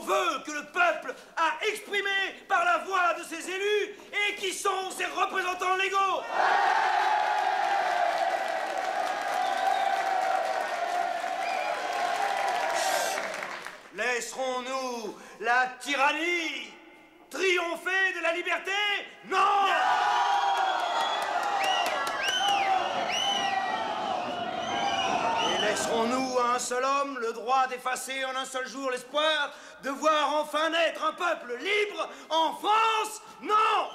vœux que le peuple a exprimés par la voix de ses élus et qui sont ses représentants légaux. Laisserons-nous la tyrannie triompher de la liberté? Non laisserons-nous à un seul homme le droit d'effacer en un seul jour l'espoir de voir enfin naître un peuple libre en France? Non!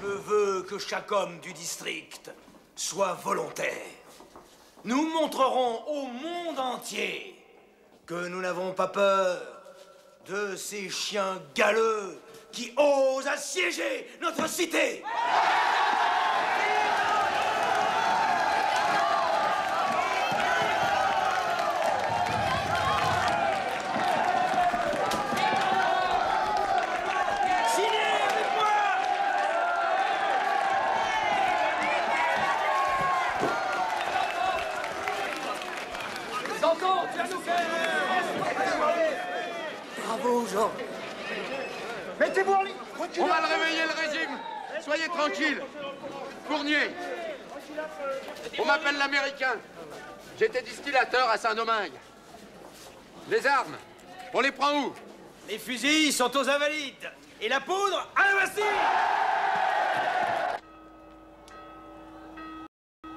Je veux que chaque homme du district soit volontaire. Nous montrerons au monde entier que nous n'avons pas peur de ces chiens galeux qui osent assiéger notre cité. Bravo, Jean. Mettez-vous en ligne On va le réveiller le régime. Soyez tranquille. Fournier. On m'appelle l'américain. J'étais distillateur à Saint-Domingue. Les armes, on les prend où? Les fusils sont aux invalides et la poudre à la Bastille